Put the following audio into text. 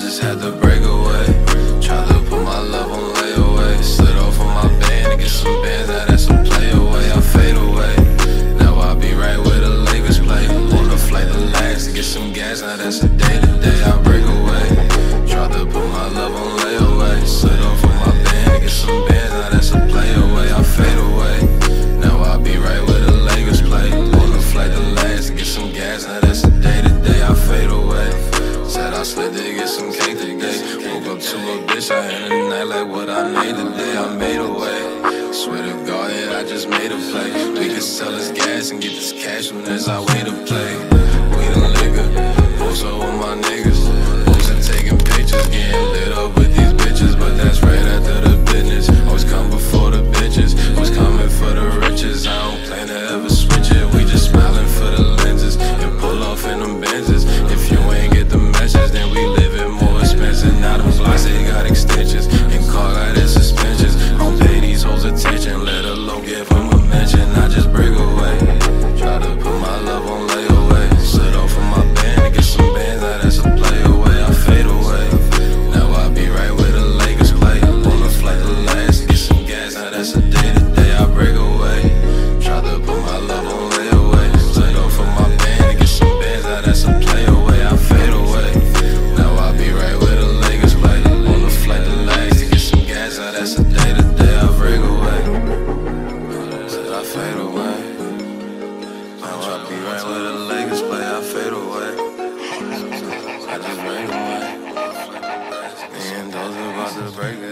just had the break. some cake today. Woke up to a bitch, I had a night like what I made today. I made a way. Swear to God, yeah, I just made a play. We can sell this gas and get this cash when there's our way to play. We the liquor, also got extensions and car got its suspensions. Don't pay these hoes attention, let alone give them a mention. I just break away. Try to put my love on layaway. Slid off of my band to get some bands, now that's a play away. I fade away. Now I be right where the Lakers play. On the flight to last, get some gas, now that's a day I be right where the Lakers play. I fade away. I just break away. And those about to break it.